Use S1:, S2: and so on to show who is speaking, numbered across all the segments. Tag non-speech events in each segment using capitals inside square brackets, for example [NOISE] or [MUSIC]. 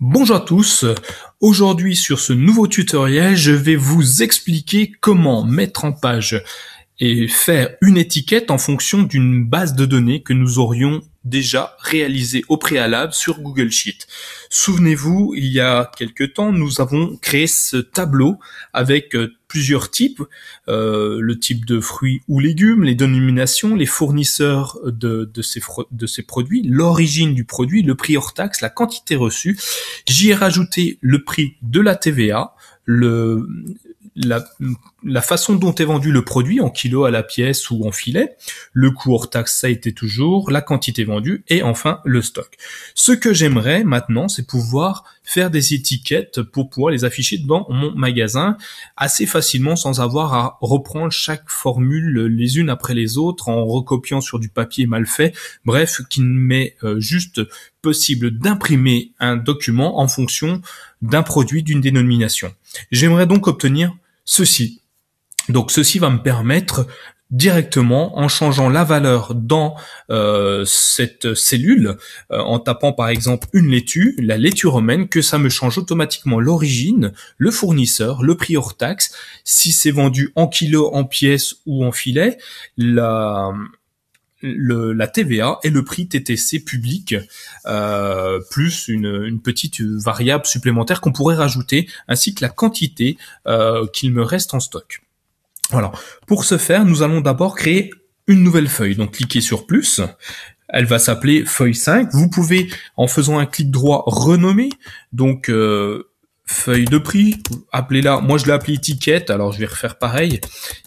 S1: Bonjour à tous, aujourd'hui sur ce nouveau tutoriel je vais vous expliquer comment mettre en page et faire une étiquette en fonction d'une base de données que nous aurions déjà réalisée au préalable sur Google Sheet. Souvenez-vous, il y a quelque temps, nous avons créé ce tableau avec euh, plusieurs types, euh, le type de fruits ou légumes, les dénominations, les fournisseurs de, de, ces, de ces produits, l'origine du produit, le prix hors taxe, la quantité reçue. J'y ai rajouté le prix de la TVA, le, la, la, façon dont est vendu le produit en kilo à la pièce ou en filet, le coût hors taxe ça a été toujours, la quantité vendue et enfin le stock. Ce que j'aimerais maintenant, c'est pouvoir faire des étiquettes pour pouvoir les afficher dans mon magasin assez facilement sans avoir à reprendre chaque formule les unes après les autres en recopiant sur du papier mal fait. Bref, qui m'est euh, juste possible d'imprimer un document en fonction d'un produit, d'une dénomination. J'aimerais donc obtenir ceci. Donc ceci va me permettre directement en changeant la valeur dans euh, cette cellule, euh, en tapant par exemple une laitue, la laitue romaine, que ça me change automatiquement l'origine, le fournisseur, le prix hors taxe, si c'est vendu en kilo, en pièces ou en filet, la, la TVA et le prix TTC public, euh, plus une, une, petite variable supplémentaire qu'on pourrait rajouter, ainsi que la quantité euh, qu'il me reste en stock. Voilà. Pour ce faire, nous allons d'abord créer une nouvelle feuille. Donc cliquez sur plus. Elle va s'appeler feuille 5. Vous pouvez, en faisant un clic droit, renommer. Donc euh, feuille de prix, appelez-la, moi je l'ai appelée étiquette, alors je vais refaire pareil,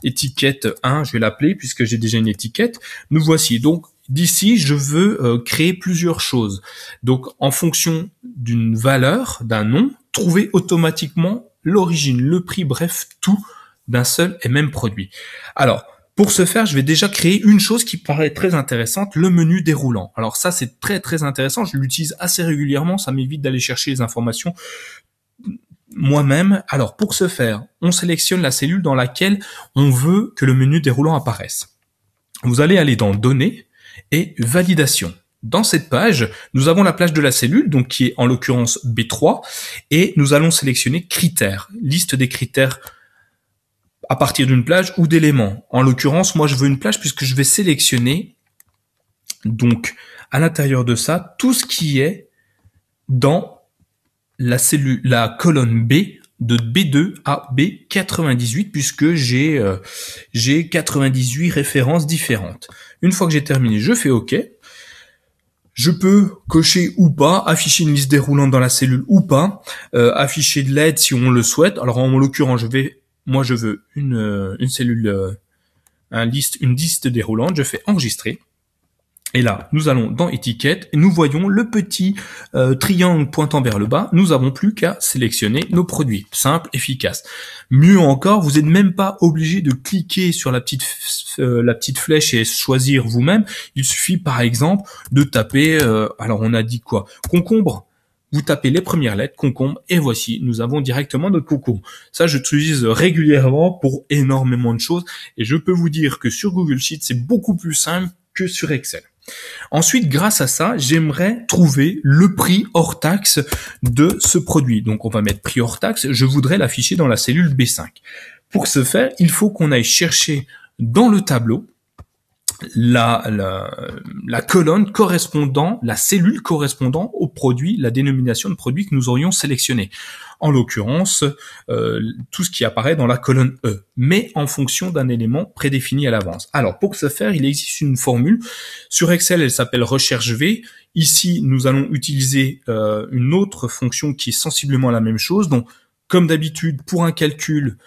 S1: étiquette 1, je vais l'appeler puisque j'ai déjà une étiquette. Nous voici, donc d'ici je veux euh, créer plusieurs choses. Donc en fonction d'une valeur, d'un nom, trouver automatiquement l'origine, le prix, bref, tout d'un seul et même produit. Alors, pour ce faire, je vais déjà créer une chose qui paraît très intéressante, le menu déroulant. Alors ça, c'est très très intéressant, je l'utilise assez régulièrement, ça m'évite d'aller chercher les informations moi-même. Alors pour ce faire, on sélectionne la cellule dans laquelle on veut que le menu déroulant apparaisse. Vous allez aller dans Données et Validation. Dans cette page, nous avons la plage de la cellule, donc qui est en l'occurrence B3, et nous allons sélectionner Critères, liste des critères à partir d'une plage ou d'éléments. En l'occurrence, moi je veux une plage puisque je vais sélectionner donc à l'intérieur de ça tout ce qui est dans la cellule, la colonne B de B2 à B98 puisque j'ai euh, j'ai 98 références différentes. Une fois que j'ai terminé, je fais OK. Je peux cocher ou pas, afficher une liste déroulante dans la cellule ou pas, euh, afficher de l'aide si on le souhaite. Alors en l'occurrence, je vais, moi je veux une, euh, une cellule, un liste, une liste déroulante. Je fais enregistrer. Et là, nous allons dans étiquette et nous voyons le petit euh, triangle pointant vers le bas. Nous avons plus qu'à sélectionner nos produits. Simple, efficace. Mieux encore, vous n'êtes même pas obligé de cliquer sur la petite euh, la petite flèche et choisir vous-même. Il suffit par exemple de taper. Euh, alors on a dit quoi? Concombre. Vous tapez les premières lettres, concombre, et voici, nous avons directement notre concombre. Ça, je j'utilise régulièrement pour énormément de choses, et je peux vous dire que sur Google Sheet, c'est beaucoup plus simple que sur Excel. Ensuite, grâce à ça, j'aimerais trouver le prix hors taxe de ce produit. Donc, on va mettre prix hors taxe. Je voudrais l'afficher dans la cellule B5. Pour ce faire, il faut qu'on aille chercher dans le tableau la, la, colonne correspondant, la cellule correspondant au produit, la dénomination de produit que nous aurions sélectionné. En l'occurrence, euh, tout ce qui apparaît dans la colonne E, mais en fonction d'un élément prédéfini à l'avance. Alors, pour ce faire, il existe une formule. Sur Excel, elle s'appelle recherche V. Ici, nous allons utiliser euh, une autre fonction qui est sensiblement la même chose. Donc, comme d'habitude, pour un calcul,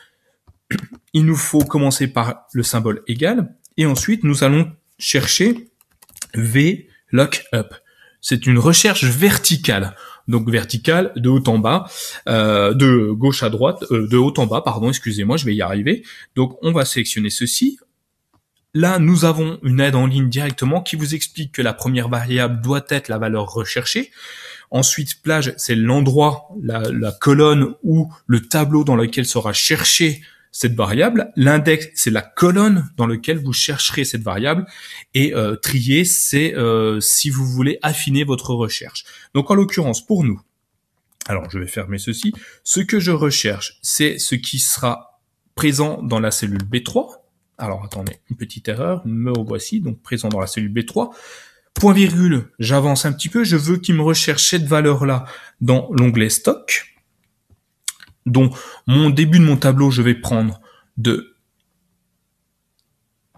S1: [CLEARS THROAT] il nous faut commencer par le symbole égal et ensuite, nous allons chercher V lookup. C'est une recherche verticale. Donc verticale de haut en bas, euh, de gauche à droite, euh, de haut en bas, pardon, excusez-moi, je vais y arriver. Donc on va sélectionner ceci. Là, nous avons une aide en ligne directement qui vous explique que la première variable doit être la valeur recherchée. Ensuite, plage, c'est l'endroit, la, la, colonne ou le tableau dans lequel sera cherché cette variable. L'index, c'est la colonne dans laquelle vous chercherez cette variable. Et euh, trier, c'est euh, si vous voulez affiner votre recherche. Donc en l'occurrence, pour nous, Alors, je vais fermer ceci. Ce que je recherche, c'est ce qui sera présent dans la cellule B3. Alors, attendez, une petite erreur. Me revoici, donc présent dans la cellule B3. Point virgule, j'avance un petit peu. Je veux qu'il me recherche cette valeur-là dans l'onglet stock. Donc, mon début de mon tableau, je vais prendre de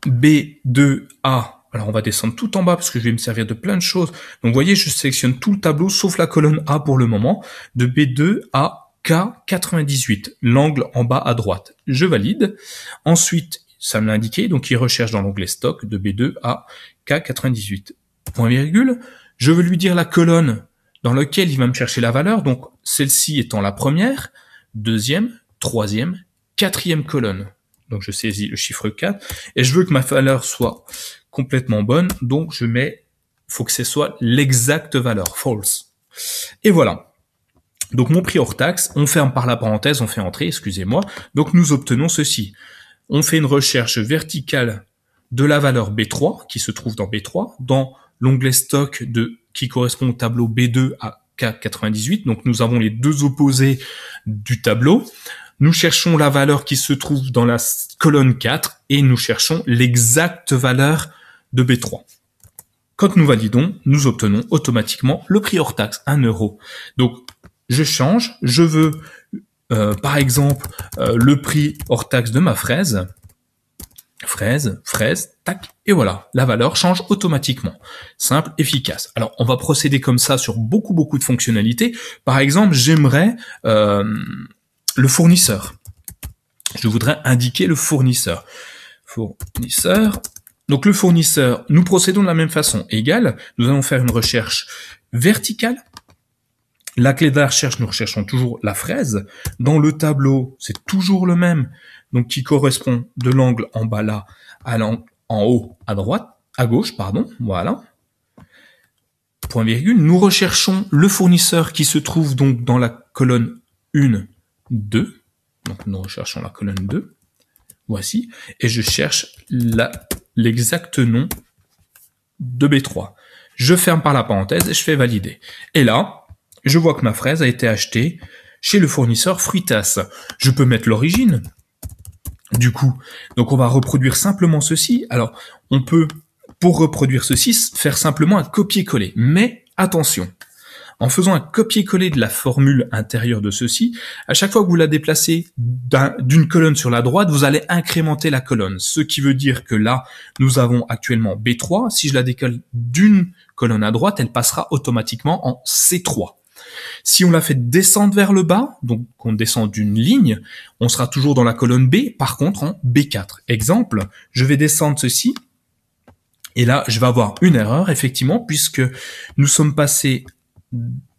S1: B2A alors on va descendre tout en bas parce que je vais me servir de plein de choses. Donc vous voyez, je sélectionne tout le tableau sauf la colonne A pour le moment, de B2 à K98, l'angle en bas à droite. Je valide. Ensuite, ça me l'a indiqué, donc il recherche dans l'onglet stock de B2 à K98. Point virgule. Je veux lui dire la colonne dans laquelle il va me chercher la valeur, donc celle-ci étant la première, deuxième, troisième, quatrième colonne. Donc je saisis le chiffre 4 et je veux que ma valeur soit complètement bonne. Donc je mets, faut que ce soit l'exacte valeur, false. Et voilà. Donc mon prix hors taxe, on ferme par la parenthèse, on fait entrer, excusez-moi. Donc nous obtenons ceci. On fait une recherche verticale de la valeur B3 qui se trouve dans B3 dans l'onglet stock de qui correspond au tableau B2 à K98. Donc nous avons les deux opposés du tableau. Nous cherchons la valeur qui se trouve dans la colonne 4 et nous cherchons l'exacte valeur de B3. Quand nous validons, nous obtenons automatiquement le prix hors taxe, 1 euro. Donc, je change, je veux, euh, par exemple, euh, le prix hors taxe de ma fraise. Fraise, fraise, tac, et voilà, la valeur change automatiquement. Simple, efficace. Alors, on va procéder comme ça sur beaucoup, beaucoup de fonctionnalités. Par exemple, j'aimerais euh, le fournisseur. Je voudrais indiquer le fournisseur. Fournisseur, donc le fournisseur, nous procédons de la même façon. Égal, nous allons faire une recherche verticale. La clé de la recherche, nous recherchons toujours la fraise. Dans le tableau, c'est toujours le même, donc qui correspond de l'angle en bas là à l'angle en haut à droite, à gauche, pardon, voilà. Point virgule, nous recherchons le fournisseur qui se trouve donc dans la colonne 1, 2. Donc nous recherchons la colonne 2. Voici. Et je cherche l'exact nom de B3. Je ferme par la parenthèse et je fais valider. Et là, je vois que ma fraise a été achetée chez le fournisseur Fruitas. Je peux mettre l'origine? Du coup, donc on va reproduire simplement ceci. Alors, on peut, pour reproduire ceci, faire simplement un copier-coller. Mais attention, en faisant un copier-coller de la formule intérieure de ceci, à chaque fois que vous la déplacez d'une colonne sur la droite, vous allez incrémenter la colonne. Ce qui veut dire que là, nous avons actuellement B3. Si je la décolle d'une colonne à droite, elle passera automatiquement en C3. Si on la fait descendre vers le bas, donc qu'on descend d'une ligne, on sera toujours dans la colonne B, par contre en B4. Exemple, je vais descendre ceci, et là, je vais avoir une erreur, effectivement, puisque nous sommes passés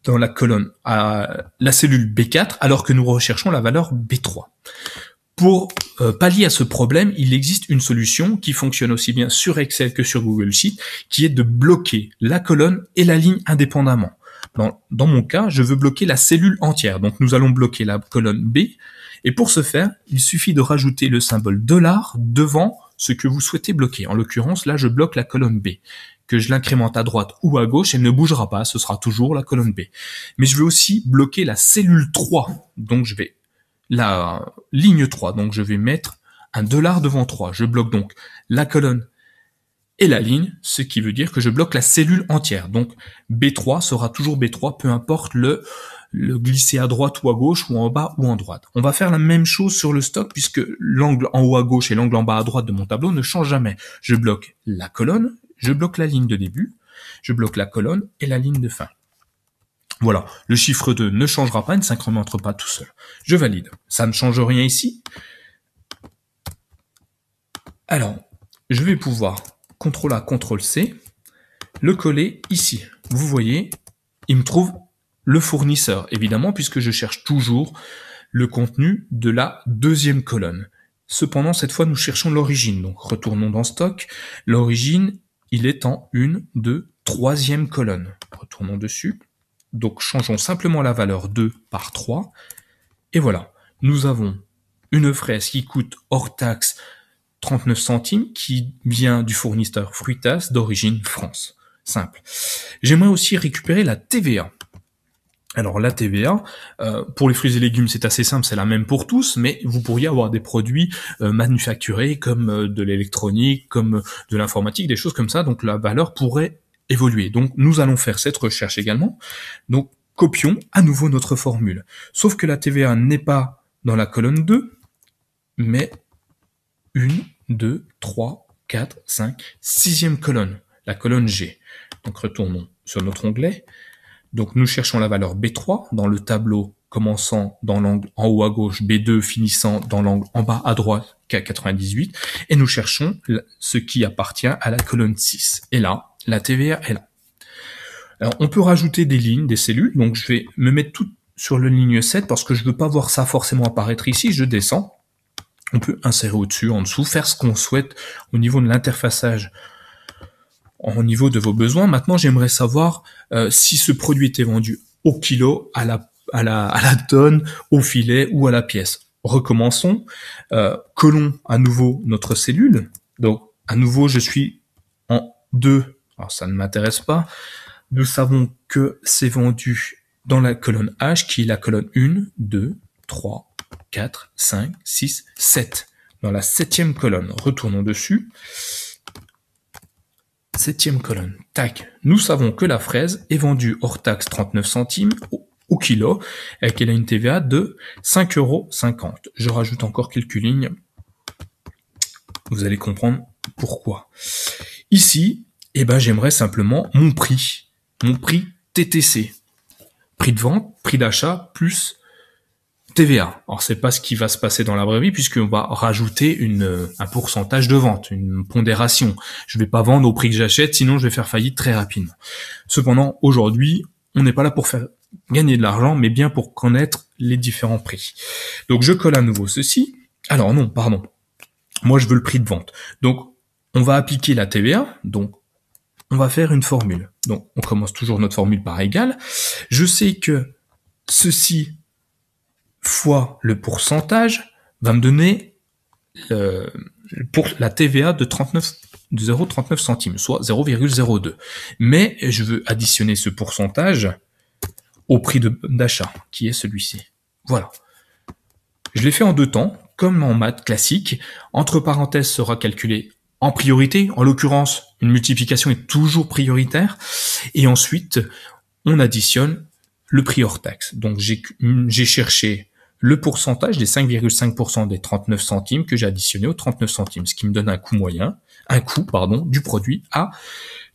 S1: dans la colonne à la cellule B4 alors que nous recherchons la valeur B3. Pour euh, pallier à ce problème, il existe une solution qui fonctionne aussi bien sur Excel que sur Google Sheet, qui est de bloquer la colonne et la ligne indépendamment. Dans, mon cas, je veux bloquer la cellule entière. Donc nous allons bloquer la colonne B. Et pour ce faire, il suffit de rajouter le symbole dollar devant ce que vous souhaitez bloquer. En l'occurrence, là, je bloque la colonne B que je l'incrémente à droite ou à gauche, elle ne bougera pas, ce sera toujours la colonne B. Mais je vais aussi bloquer la cellule 3, donc je vais la ligne 3, donc je vais mettre un dollar devant 3. Je bloque donc la colonne et la ligne, ce qui veut dire que je bloque la cellule entière. Donc B3 sera toujours B3, peu importe le, le glisser à droite ou à gauche ou en bas ou en droite. On va faire la même chose sur le stock puisque l'angle en haut à gauche et l'angle en bas à droite de mon tableau ne changent jamais. Je bloque la colonne, je bloque la ligne de début, je bloque la colonne et la ligne de fin. Voilà, le chiffre 2 ne changera pas, il ne s'incrémentera pas tout seul. Je valide. Ça ne change rien ici. Alors, je vais pouvoir CTRL A, CTRL C, le coller ici. Vous voyez, il me trouve le fournisseur, évidemment, puisque je cherche toujours le contenu de la deuxième colonne. Cependant, cette fois, nous cherchons l'origine. Donc, retournons dans stock. L'origine il est en une, deux, troisième colonne. Retournons dessus. Donc changeons simplement la valeur 2 par 3. Et voilà, nous avons une fraise qui coûte hors taxe 39 centimes qui vient du fournisseur Fruitas d'origine France. Simple. J'aimerais aussi récupérer la TVA. Alors la TVA, euh, pour les fruits et légumes, c'est assez simple, c'est la même pour tous, mais vous pourriez avoir des produits euh, manufacturés comme euh, de l'électronique, comme de l'informatique, des choses comme ça, donc la valeur pourrait évoluer. Donc nous allons faire cette recherche également. Donc copions à nouveau notre formule. Sauf que la TVA n'est pas dans la colonne 2, mais une, 2, 3, 4, 5, sixième colonne, la colonne G. Donc retournons sur notre onglet. Donc nous cherchons la valeur B3 dans le tableau commençant dans l'angle en haut à gauche, B2 finissant dans l'angle en bas à droite, K98, et nous cherchons ce qui appartient à la colonne 6. Et là, la TVA est là. Alors on peut rajouter des lignes, des cellules, donc je vais me mettre tout sur la ligne 7 parce que je veux pas voir ça forcément apparaître ici, je descends. On peut insérer au-dessus, en dessous, faire ce qu'on souhaite au niveau de l'interfaçage au niveau de vos besoins. Maintenant, j'aimerais savoir euh, si ce produit était vendu au kilo, à la, à la, à la tonne, au filet ou à la pièce. Recommençons. Euh, collons à nouveau notre cellule. Donc, à nouveau, je suis en 2. Alors, ça ne m'intéresse pas. Nous savons que c'est vendu dans la colonne H, qui est la colonne 1, 2, 3, 4, 5, 6, 7. Dans la septième colonne, retournons dessus. Septième colonne. Tac. Nous savons que la fraise est vendue hors taxe 39 centimes au, kilo et qu'elle a une TVA de 5,50 euros. Je rajoute encore quelques lignes. Vous allez comprendre pourquoi. Ici, eh ben, j'aimerais simplement mon prix. Mon prix TTC. Prix de vente, prix d'achat, plus TVA. Alors c'est pas ce qui va se passer dans la vraie vie puisqu'on va rajouter une, un pourcentage de vente, une pondération. Je vais pas vendre au prix que j'achète, sinon je vais faire faillite très rapidement. Cependant, aujourd'hui, on n'est pas là pour faire gagner de l'argent, mais bien pour connaître les différents prix. Donc je colle à nouveau ceci. Alors non, pardon. Moi je veux le prix de vente. Donc on va appliquer la TVA. Donc on va faire une formule. Donc on commence toujours notre formule par égal. Je sais que ceci fois le pourcentage va me donner pour la TVA de 39 de 0,39 centimes, soit 0,02. Mais je veux additionner ce pourcentage au prix d'achat, qui est celui-ci. Voilà. Je l'ai fait en deux temps, comme en maths classique. Entre parenthèses sera calculé en priorité. En l'occurrence, une multiplication est toujours prioritaire. Et ensuite, on additionne le prix hors taxe. Donc j'ai cherché le pourcentage des 5,5% des 39 centimes que j'ai additionné aux 39 centimes, ce qui me donne un coût moyen, un coût, pardon, du produit à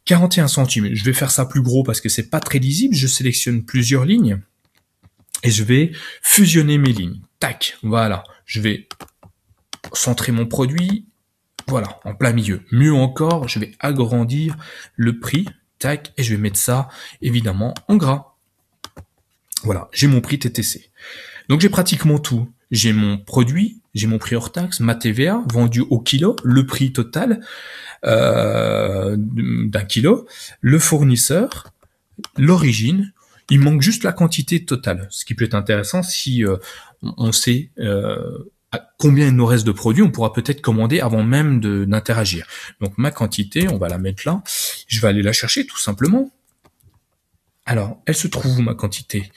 S1: 41 centimes. Je vais faire ça plus gros parce que c'est pas très lisible. Je sélectionne plusieurs lignes et je vais fusionner mes lignes. Tac, voilà. Je vais centrer mon produit, voilà, en plein milieu. Mieux encore, je vais agrandir le prix, tac, et je vais mettre ça, évidemment, en gras. Voilà, j'ai mon prix TTC. Donc j'ai pratiquement tout. J'ai mon produit, j'ai mon prix hors taxe, ma TVA vendu au kilo, le prix total euh, d'un kilo, le fournisseur, l'origine. Il manque juste la quantité totale, ce qui peut être intéressant si euh, on sait euh, combien il nous reste de produits, on pourra peut-être commander avant même d'interagir. Donc ma quantité, on va la mettre là. Je vais aller la chercher tout simplement. Alors, elle se trouve où ma quantité?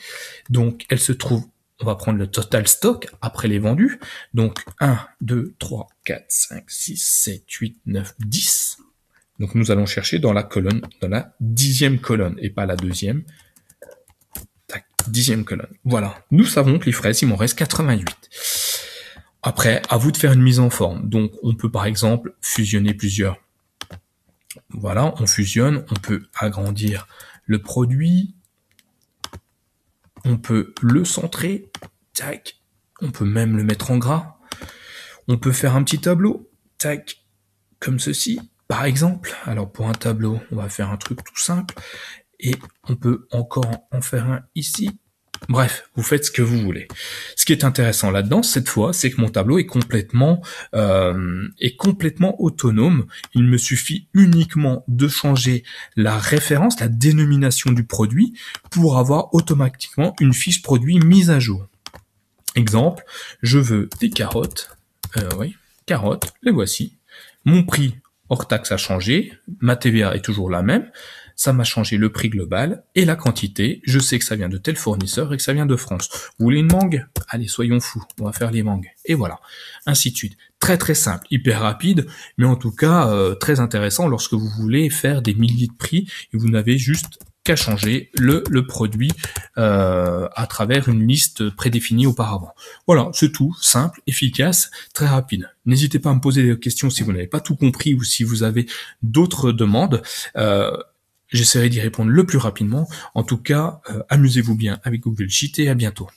S1: Donc, elle se trouve on va prendre le total stock après les vendus. Donc 1, 2, 3, 4, 5, 6, 7, 8, 9, 10. Donc nous allons chercher dans la colonne, dans la dixième colonne et pas la deuxième. Dixième colonne. Voilà. Nous savons que les fraises, il m'en reste 88. Après, à vous de faire une mise en forme. Donc on peut par exemple fusionner plusieurs. Voilà, on fusionne, on peut agrandir le produit, on peut le centrer, tac, on peut même le mettre en gras, on peut faire un petit tableau, tac, comme ceci, par exemple. Alors pour un tableau, on va faire un truc tout simple, et on peut encore en faire un ici, Bref, vous faites ce que vous voulez. Ce qui est intéressant là-dedans, cette fois, c'est que mon tableau est complètement euh, est complètement autonome. Il me suffit uniquement de changer la référence, la dénomination du produit, pour avoir automatiquement une fiche produit mise à jour. Exemple, je veux des carottes. Euh, oui, carottes, les voici. Mon prix hors taxe a changé, ma TVA est toujours la même. Ça m'a changé le prix global et la quantité. Je sais que ça vient de tel fournisseur et que ça vient de France. Vous voulez une mangue? Allez, soyons fous, on va faire les mangues. Et voilà, ainsi de suite. Très très simple, hyper rapide, mais en tout cas euh, très intéressant lorsque vous voulez faire des milliers de prix et vous n'avez juste qu'à changer le, le produit euh, à travers une liste prédéfinie auparavant. Voilà, c'est tout, simple, efficace, très rapide. N'hésitez pas à me poser des questions si vous n'avez pas tout compris ou si vous avez d'autres demandes. Euh, J'essaierai d'y répondre le plus rapidement. En tout cas, euh, amusez-vous bien avec Google Sheet et à bientôt.